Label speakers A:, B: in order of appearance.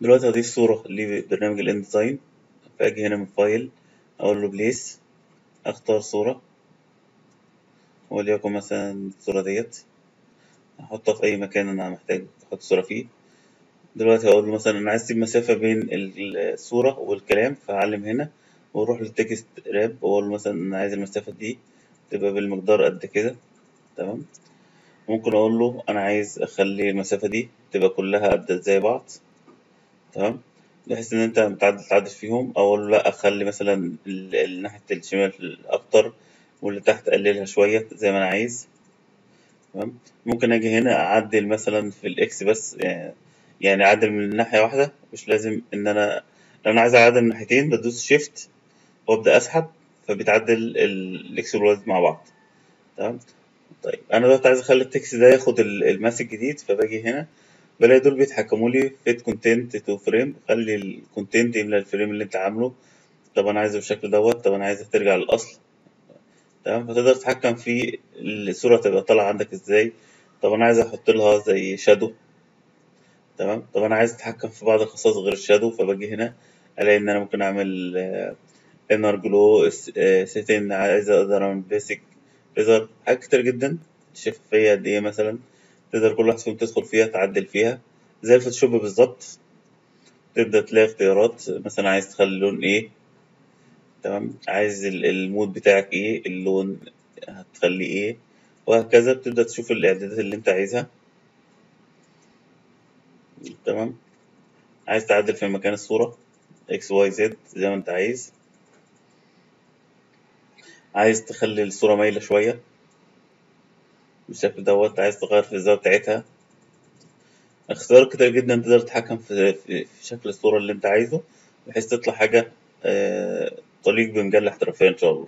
A: دلوقتي هضيف صورة لبرنامج ال InDesign فأجي هنا من file أقول له place أختار صورة. وليكن مثلا الصورة ديت. أحطها في أي مكان أنا محتاج أحط صورة فيه. دلوقتي هقول له مثلا أنا عايز أسيب مسافة بين الصورة والكلام فأعلم هنا وأروح لل text wrap. وأقول له مثلا أنا عايز المسافة دي تبقى بالمقدار قد كده. تمام؟ ممكن أقول له أنا عايز أخلي المسافة دي تبقى كلها قد زي بعض. تمام؟ بحيث إن أنت متعدل تعدل فيهم له لأ أخلي مثلا ناحية الشمال أكتر واللي تحت أقللها شوية زي ما أنا عايز. تمام؟ ممكن أجي هنا أعدل مثلا في ال X بس يعني يعني أعدل من ناحية واحدة. مش لازم إن أنا لو أنا عايز أعدل من ناحيتين بدوس shift وأبدأ أسحب فبيتعدل ال- ال X وال Y مع بعض. تمام؟ طيب أنا دلوقتي عايز أخلي ال text ده ياخد ال- ال mask الجديد فباجي هنا. بلاقي دول بيتحكموا لي fit content to frame خلي ال content يملى ال frame اللي انت عامله. طب أنا عايزه بالشكل دوت طب أنا عايزها ترجع للاصل. تمام؟ فتقدر تتحكم في الصورة تبقى طالعة عندك إزاي. طب أنا عايز أحط لها زي shadow تمام؟ طب أنا عايز اتحكم في بعض الخصائص غير ال shadow فباجي هنا الاقي ان أنا ممكن اعمل inner glow satin عايز أقدر اعمل basic feather حاجات كتير جدا. شفافية قد إيه مثلا؟ تقدر كل واحد فيهم تدخل فيها تعدل فيها. زي ال Photoshop بالظبط. تبدأ تلاقي اختيارات. مثلا عايز تخلي اللون إيه؟ تمام. عايز ال- ال mode بتاعك إيه؟ اللون هتخليه إيه؟ وهكذا. بتبدأ تشوف الإعدادات اللي أنت عايزها. تمام. عايز تعدل في مكان الصورة. X Y Z زي ما أنت عايز. عايز تخلي الصورة مايلة شوية. بالشكل دوت عايز تغير في الزاوية بتاعتها. اختيارات كتير جدا تقدر تتحكم في, في, شكل الصورة اللي أنت عايزه بحيث تطلع حاجة آه، تليق بمجلة احترافية إن شاء الله.